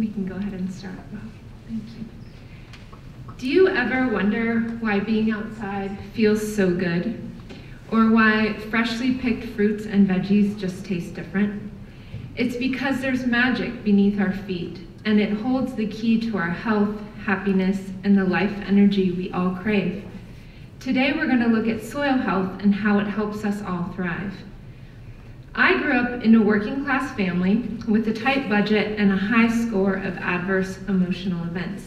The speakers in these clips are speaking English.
We can go ahead and start. Thank you. Do you ever wonder why being outside feels so good? Or why freshly picked fruits and veggies just taste different? It's because there's magic beneath our feet, and it holds the key to our health, happiness, and the life energy we all crave. Today we're going to look at soil health and how it helps us all thrive. I grew up in a working class family with a tight budget and a high score of adverse emotional events.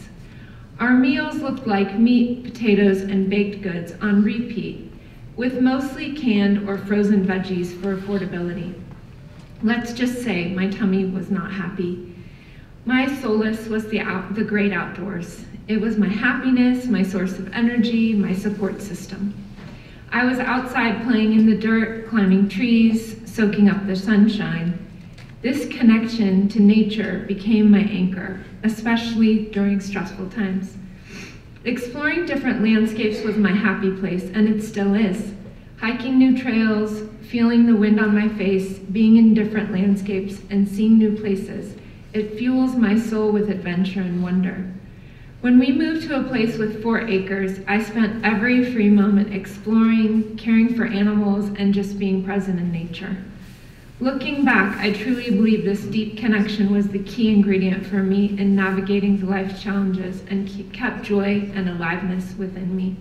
Our meals looked like meat, potatoes, and baked goods on repeat, with mostly canned or frozen veggies for affordability. Let's just say my tummy was not happy. My solace was the, out, the great outdoors. It was my happiness, my source of energy, my support system. I was outside playing in the dirt, climbing trees, soaking up the sunshine. This connection to nature became my anchor, especially during stressful times. Exploring different landscapes was my happy place, and it still is. Hiking new trails, feeling the wind on my face, being in different landscapes, and seeing new places. It fuels my soul with adventure and wonder. When we moved to a place with four acres, I spent every free moment exploring, caring for animals, and just being present in nature. Looking back, I truly believe this deep connection was the key ingredient for me in navigating the life challenges and kept joy and aliveness within me.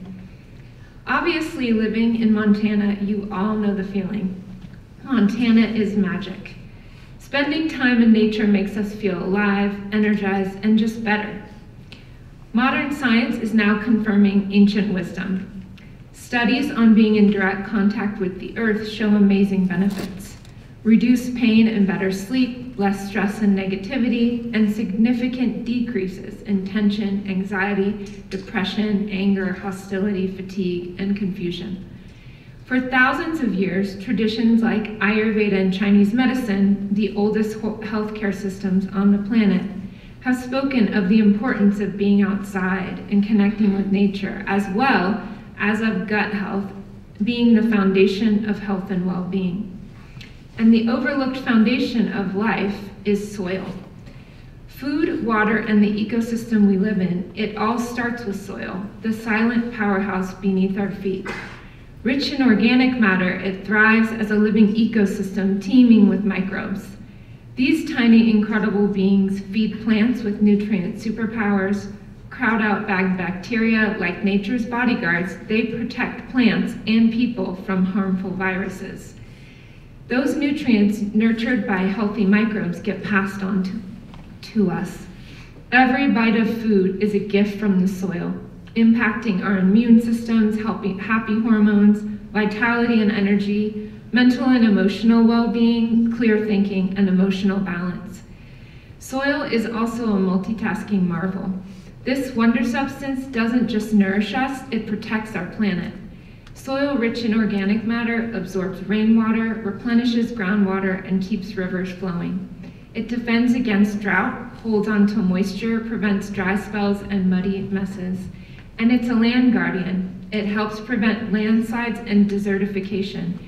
Obviously, living in Montana, you all know the feeling. Montana is magic. Spending time in nature makes us feel alive, energized, and just better. Modern science is now confirming ancient wisdom. Studies on being in direct contact with the earth show amazing benefits. Reduced pain and better sleep, less stress and negativity, and significant decreases in tension, anxiety, depression, anger, hostility, fatigue, and confusion. For thousands of years, traditions like Ayurveda and Chinese medicine, the oldest healthcare systems on the planet, have spoken of the importance of being outside and connecting with nature, as well as of gut health being the foundation of health and well being. And the overlooked foundation of life is soil. Food, water, and the ecosystem we live in, it all starts with soil, the silent powerhouse beneath our feet. Rich in organic matter, it thrives as a living ecosystem teeming with microbes. These tiny, incredible beings feed plants with nutrient superpowers, crowd out bad bacteria like nature's bodyguards, they protect plants and people from harmful viruses. Those nutrients nurtured by healthy microbes get passed on to, to us. Every bite of food is a gift from the soil, impacting our immune systems, helping happy hormones, vitality and energy, mental and emotional well-being, clear thinking, and emotional balance. Soil is also a multitasking marvel. This wonder substance doesn't just nourish us, it protects our planet. Soil rich in organic matter absorbs rainwater, replenishes groundwater, and keeps rivers flowing. It defends against drought, holds onto moisture, prevents dry spells and muddy messes. And it's a land guardian. It helps prevent landslides and desertification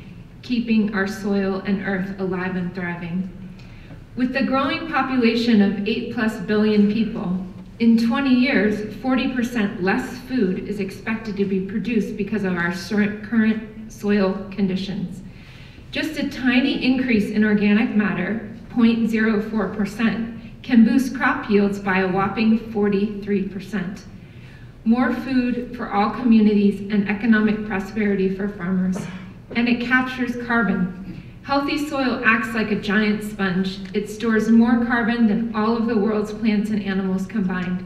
keeping our soil and earth alive and thriving. With the growing population of 8 plus billion people, in 20 years, 40% less food is expected to be produced because of our current soil conditions. Just a tiny increase in organic matter, 0.04%, can boost crop yields by a whopping 43%. More food for all communities and economic prosperity for farmers and it captures carbon. Healthy soil acts like a giant sponge. It stores more carbon than all of the world's plants and animals combined,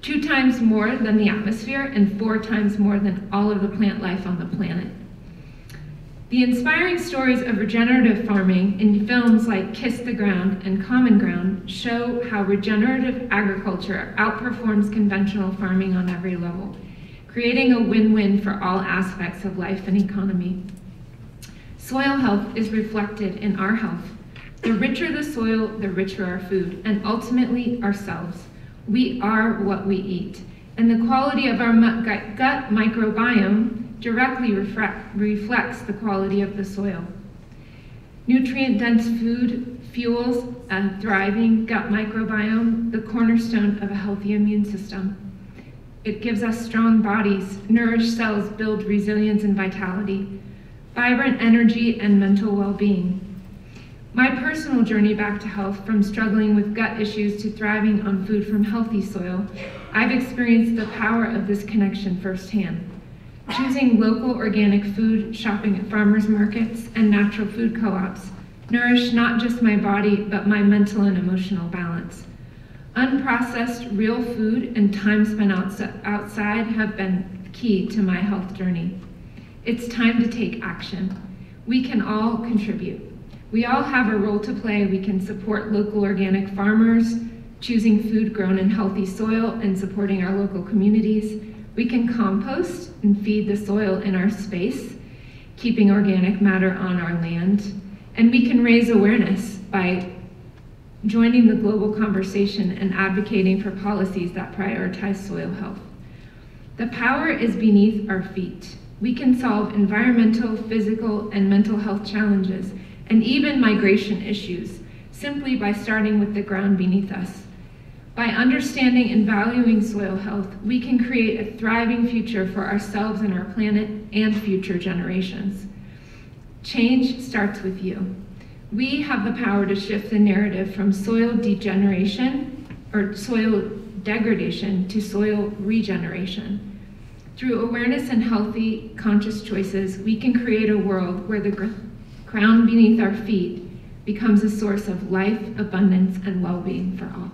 two times more than the atmosphere and four times more than all of the plant life on the planet. The inspiring stories of regenerative farming in films like Kiss the Ground and Common Ground show how regenerative agriculture outperforms conventional farming on every level, creating a win-win for all aspects of life and economy. Soil health is reflected in our health. The richer the soil, the richer our food, and ultimately ourselves. We are what we eat. And the quality of our gut microbiome directly reflects the quality of the soil. Nutrient dense food fuels a thriving gut microbiome, the cornerstone of a healthy immune system. It gives us strong bodies, nourished cells build resilience and vitality, vibrant energy, and mental well being. My personal journey back to health, from struggling with gut issues to thriving on food from healthy soil, I've experienced the power of this connection firsthand. Choosing local organic food, shopping at farmers markets, and natural food co ops nourish not just my body, but my mental and emotional balance. Unprocessed, real food and time spent outside have been key to my health journey. It's time to take action. We can all contribute. We all have a role to play. We can support local organic farmers, choosing food grown in healthy soil, and supporting our local communities. We can compost and feed the soil in our space, keeping organic matter on our land. And we can raise awareness by joining the global conversation and advocating for policies that prioritize soil health. The power is beneath our feet. We can solve environmental, physical, and mental health challenges and even migration issues simply by starting with the ground beneath us. By understanding and valuing soil health, we can create a thriving future for ourselves and our planet and future generations. Change starts with you. We have the power to shift the narrative from soil degeneration or soil degradation to soil regeneration. Through awareness and healthy, conscious choices, we can create a world where the ground beneath our feet becomes a source of life, abundance, and well being for all.